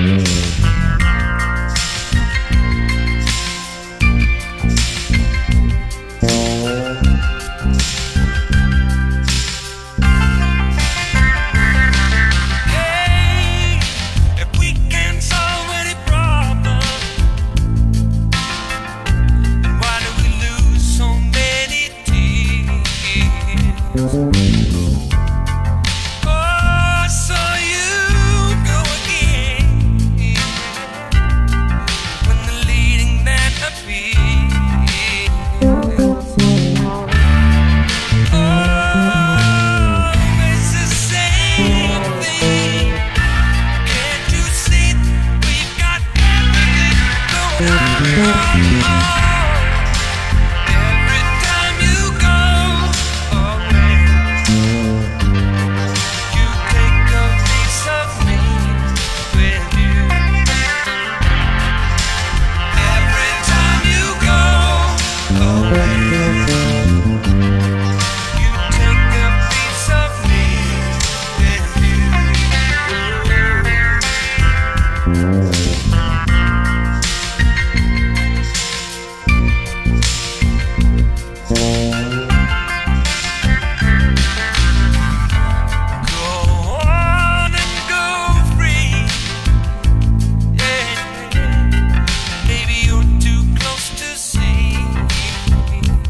Hey, tears? Oh,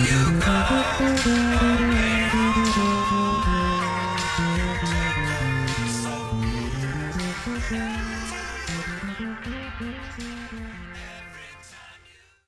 You away